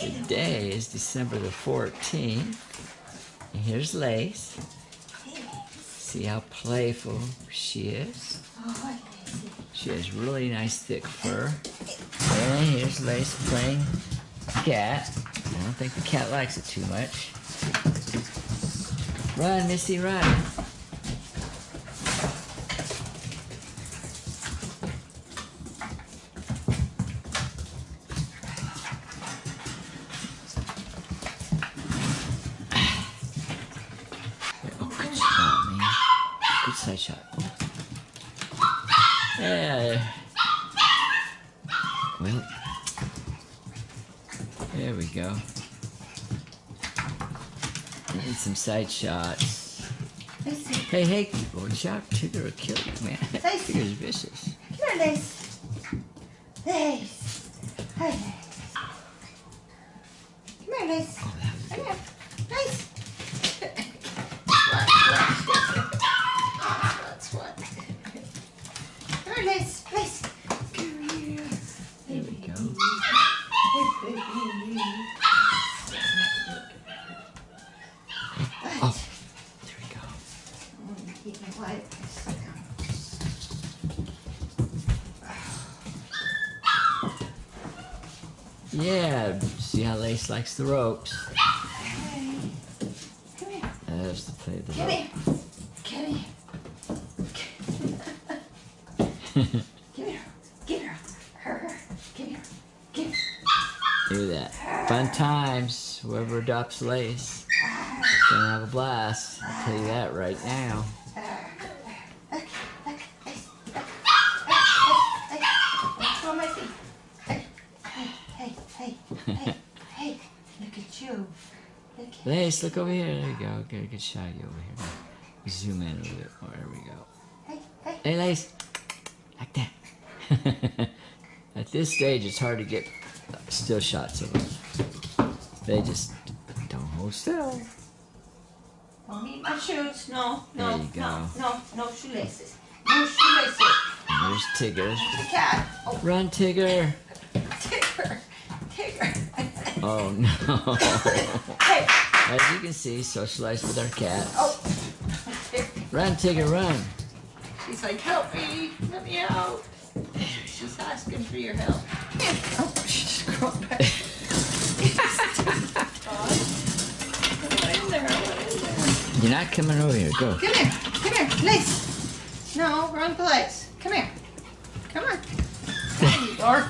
Today is December the 14th. And here's Lace. See how playful she is. She has really nice thick fur. And here's Lace playing cat. I don't think the cat likes it too much. Run, Missy, run. Oh, good shot, man. Side shot. Yeah. Well, there we go. Need some side shots. Hey, hey, watch out. Tigger will kill you, man. Lacy. Tigger's vicious. come here, Lace. Lace. Oh, Hi, Lace. Come here, Lace. Oh, that was Come good. here. Lace. That's what. Come here, Lace. Lace. Come here. There we go. Hey, baby. Oh, there we go. I'm keep. Yeah, see how Lace likes the ropes. Hey. Come here. There's the play the Come rope. Come here. Her. Her. Here. Come here. Do that. Fun times. Whoever adopts Lace gonna have a blast. I'll tell you that right now. What's on my feet? Hey, hey, hey, hey, hey. Look at you. Look at Lace, look over here. There you go. Get a good shot of you over here. Zoom in a little bit more. There we go. Hey, hey. Hey, Lace. Like that. At this stage, it's hard to get still shots of them. They just don't hold still. Don't need my shoes. No, no, There you go. no, no, no shoelaces. No shoelaces. And there's Tigger. The cat. Oh, Run, Tigger. Tigger. Oh no. hey. As you can see, socialized with our cat. Oh. Run, Tigger, run. She's like, help me. Let me out. She's asking for your help. Oh, she just crawled back. What in there? What in there? You're not coming over here. Go. Come here. Come here. Lace. No, wrong place. Come here. Come on. There you are.